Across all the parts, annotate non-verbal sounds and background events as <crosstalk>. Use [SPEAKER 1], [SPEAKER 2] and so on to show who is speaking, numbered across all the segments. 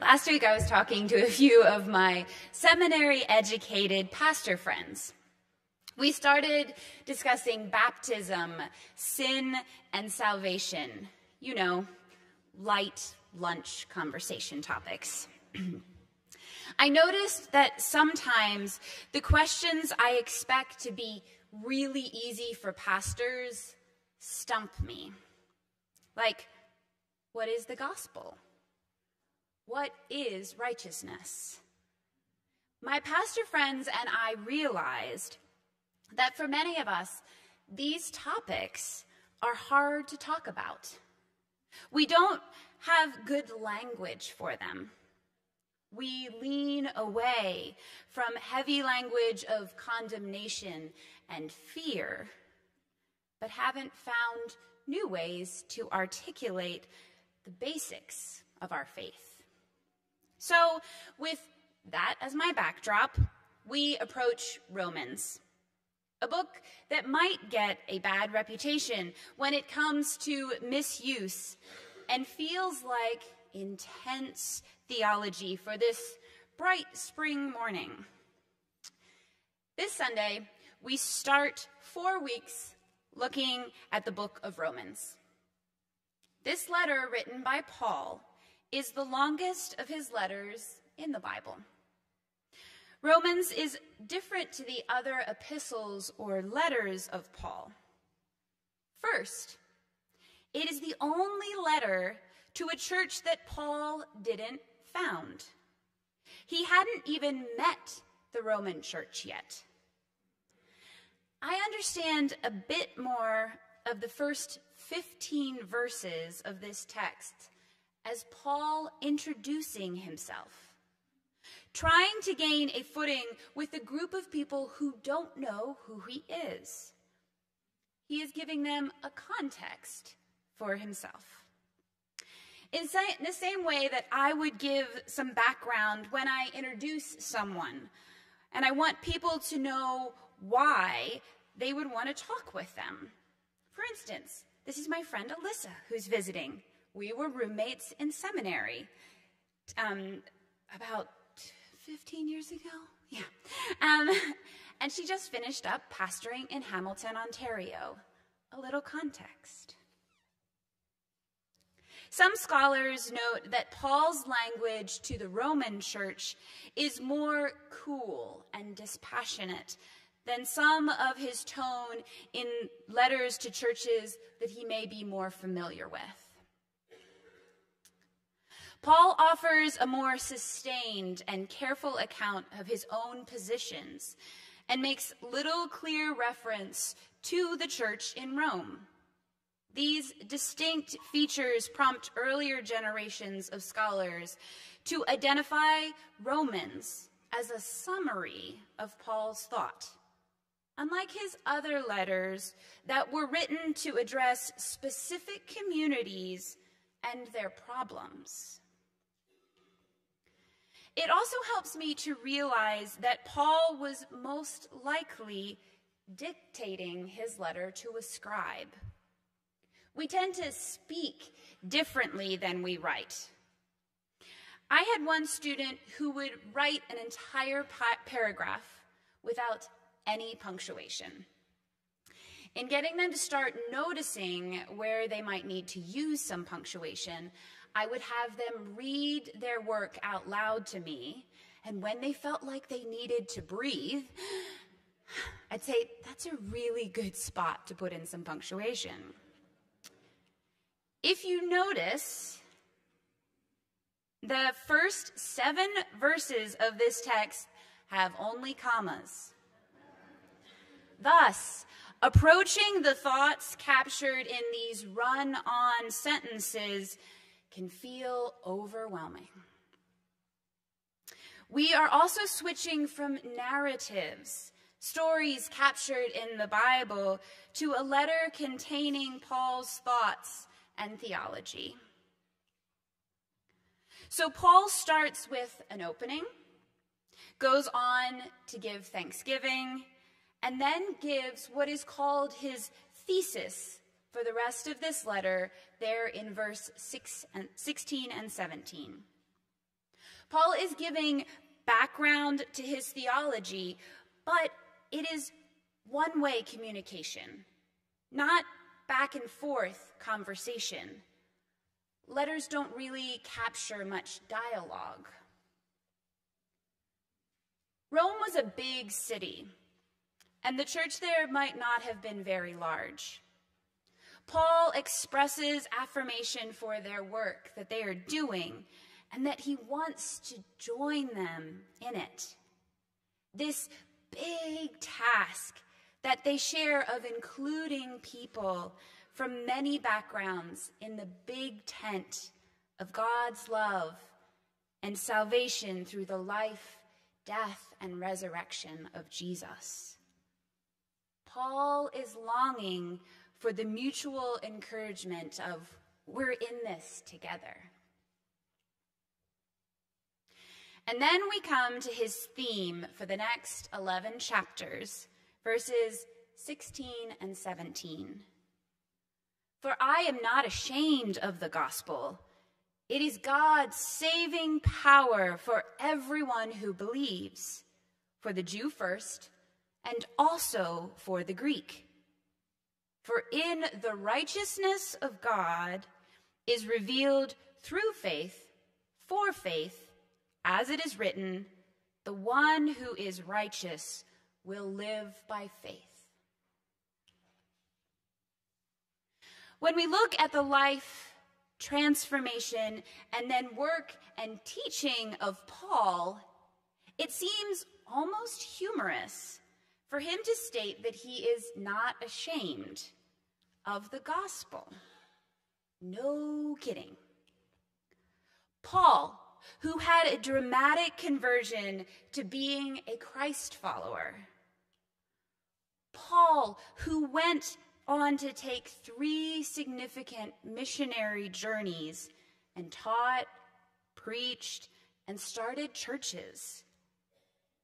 [SPEAKER 1] Last week I was talking to a few of my seminary educated pastor friends. We started discussing baptism, sin, and salvation. You know, light lunch conversation topics. <clears throat> I noticed that sometimes the questions I expect to be really easy for pastors stump me. Like, what is the gospel? What is righteousness? My pastor friends and I realized that for many of us, these topics are hard to talk about. We don't have good language for them. We lean away from heavy language of condemnation and fear, but haven't found new ways to articulate the basics of our faith. So, with that as my backdrop, we approach Romans, a book that might get a bad reputation when it comes to misuse and feels like intense theology for this bright spring morning. This Sunday, we start four weeks looking at the book of Romans. This letter, written by Paul, is the longest of his letters in the Bible. Romans is different to the other epistles or letters of Paul. First, it is the only letter to a church that Paul didn't found. He hadn't even met the Roman church yet. I understand a bit more of the first 15 verses of this text as Paul introducing himself, trying to gain a footing with a group of people who don't know who he is. He is giving them a context for himself. In the same way that I would give some background when I introduce someone, and I want people to know why they would want to talk with them. For instance, this is my friend Alyssa who's visiting. We were roommates in seminary um, about 15 years ago. Yeah. Um, <laughs> and she just finished up pastoring in Hamilton, Ontario. A little context. Some scholars note that Paul's language to the Roman church is more cool and dispassionate than some of his tone in letters to churches that he may be more familiar with. Paul offers a more sustained and careful account of his own positions and makes little clear reference to the church in Rome. These distinct features prompt earlier generations of scholars to identify Romans as a summary of Paul's thought. Unlike his other letters that were written to address specific communities and their problems. It also helps me to realize that Paul was most likely dictating his letter to a scribe we tend to speak differently than we write. I had one student who would write an entire paragraph without any punctuation. In getting them to start noticing where they might need to use some punctuation, I would have them read their work out loud to me, and when they felt like they needed to breathe, I'd say, that's a really good spot to put in some punctuation. If you notice, the first seven verses of this text have only commas. Thus, approaching the thoughts captured in these run on sentences can feel overwhelming. We are also switching from narratives, stories captured in the Bible, to a letter containing Paul's thoughts and theology. So Paul starts with an opening, goes on to give thanksgiving, and then gives what is called his thesis for the rest of this letter, there in verse 6 and 16 and 17. Paul is giving background to his theology, but it is one way communication, not back and forth conversation. Letters don't really capture much dialogue. Rome was a big city, and the church there might not have been very large. Paul expresses affirmation for their work that they are doing and that he wants to join them in it. This big task that they share of including people from many backgrounds in the big tent of God's love and salvation through the life, death, and resurrection of Jesus. Paul is longing for the mutual encouragement of we're in this together. And then we come to his theme for the next 11 chapters, verses 16 and 17. For I am not ashamed of the gospel. It is God's saving power for everyone who believes, for the Jew first, and also for the Greek. For in the righteousness of God is revealed through faith, for faith, as it is written, the one who is righteous will live by faith. When we look at the life, transformation, and then work and teaching of Paul, it seems almost humorous for him to state that he is not ashamed of the gospel. No kidding. Paul, who had a dramatic conversion to being a Christ follower. Paul, who went on to take three significant missionary journeys and taught, preached, and started churches.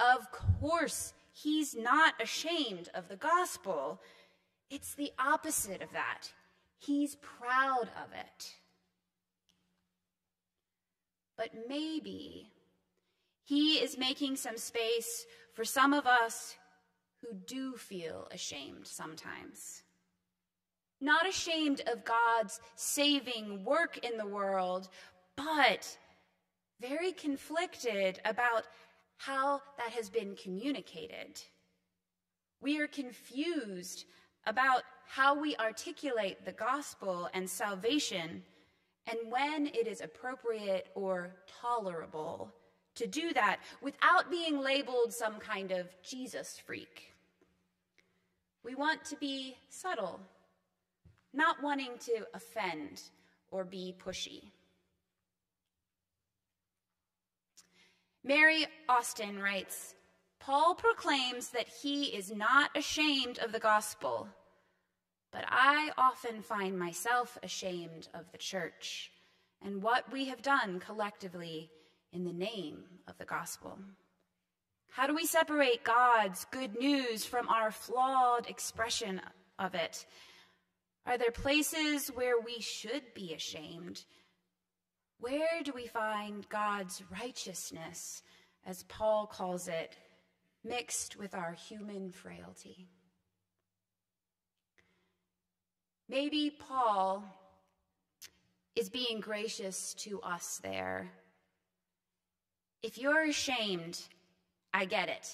[SPEAKER 1] Of course, he's not ashamed of the gospel. It's the opposite of that. He's proud of it. But maybe he is making some space for some of us who do feel ashamed sometimes. Not ashamed of God's saving work in the world, but very conflicted about how that has been communicated. We are confused about how we articulate the gospel and salvation and when it is appropriate or tolerable to do that without being labeled some kind of Jesus freak. We want to be subtle, not wanting to offend or be pushy. Mary Austin writes Paul proclaims that he is not ashamed of the gospel but I often find myself ashamed of the church and what we have done collectively in the name of the gospel. How do we separate God's good news from our flawed expression of it? Are there places where we should be ashamed? Where do we find God's righteousness, as Paul calls it, mixed with our human frailty? Maybe Paul is being gracious to us there. If you're ashamed, I get it,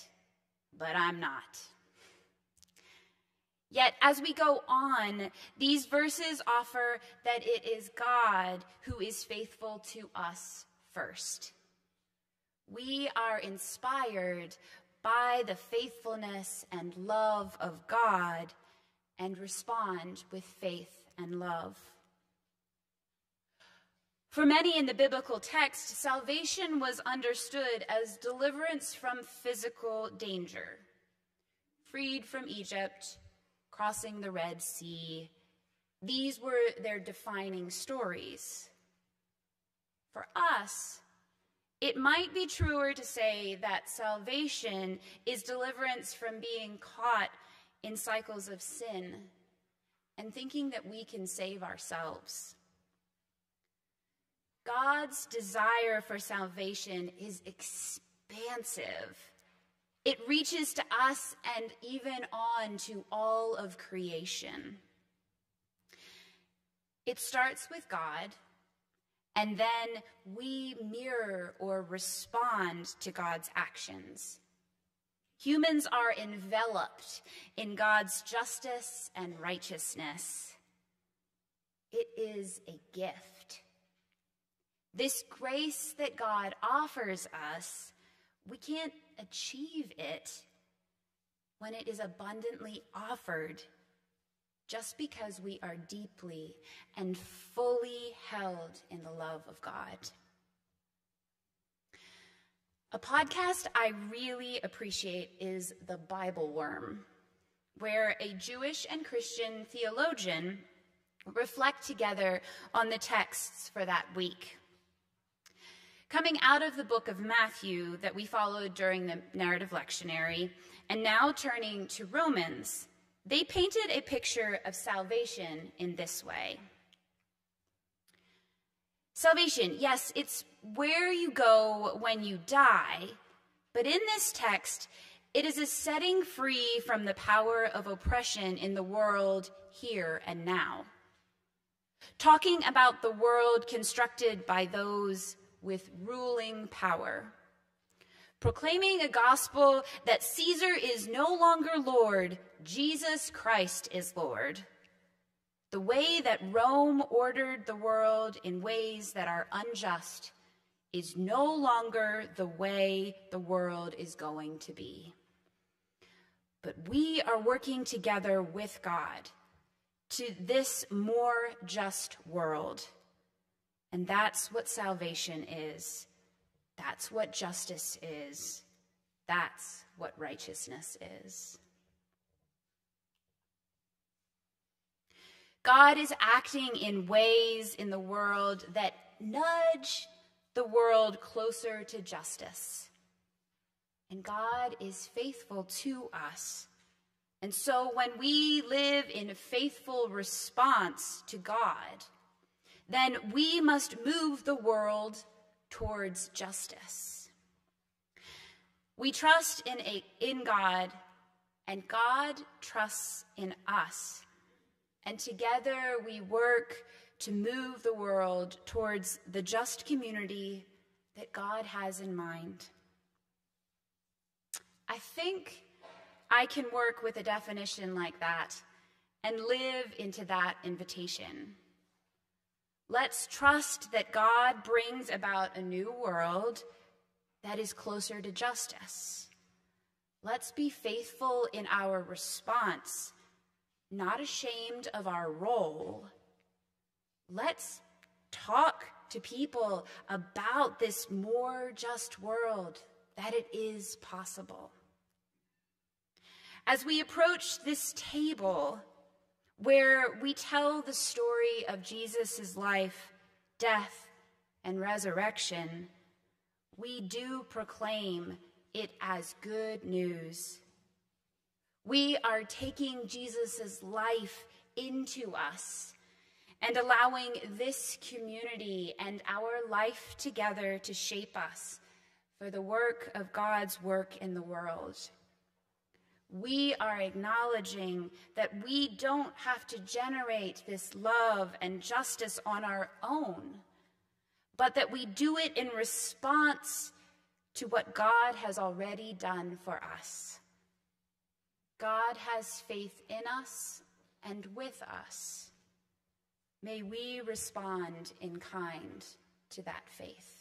[SPEAKER 1] but I'm not. Yet, as we go on, these verses offer that it is God who is faithful to us first. We are inspired by the faithfulness and love of God and respond with faith and love. For many in the biblical text, salvation was understood as deliverance from physical danger, freed from Egypt, crossing the Red Sea. These were their defining stories. For us, it might be truer to say that salvation is deliverance from being caught in cycles of sin and thinking that we can save ourselves. God's desire for salvation is expansive. It reaches to us and even on to all of creation. It starts with God, and then we mirror or respond to God's actions. Humans are enveloped in God's justice and righteousness. It is a gift. This grace that God offers us, we can't achieve it when it is abundantly offered just because we are deeply and fully held in the love of God. A podcast I really appreciate is The Bible Worm, where a Jewish and Christian theologian reflect together on the texts for that week. Coming out of the book of Matthew that we followed during the narrative lectionary, and now turning to Romans, they painted a picture of salvation in this way. Salvation, yes, it's where you go when you die, but in this text, it is a setting free from the power of oppression in the world here and now. Talking about the world constructed by those with ruling power. Proclaiming a gospel that Caesar is no longer Lord, Jesus Christ is Lord. The way that Rome ordered the world in ways that are unjust is no longer the way the world is going to be. But we are working together with God to this more just world. And that's what salvation is. That's what justice is. That's what righteousness is. God is acting in ways in the world that nudge the world closer to justice. And God is faithful to us. And so when we live in faithful response to God, then we must move the world towards justice. We trust in, a, in God, and God trusts in us. And together we work to move the world towards the just community that God has in mind. I think I can work with a definition like that and live into that invitation. Let's trust that God brings about a new world that is closer to justice. Let's be faithful in our response, not ashamed of our role. Let's talk to people about this more just world, that it is possible. As we approach this table where we tell the story of Jesus' life, death, and resurrection, we do proclaim it as good news. We are taking Jesus' life into us and allowing this community and our life together to shape us for the work of God's work in the world we are acknowledging that we don't have to generate this love and justice on our own, but that we do it in response to what God has already done for us. God has faith in us and with us. May we respond in kind to that faith.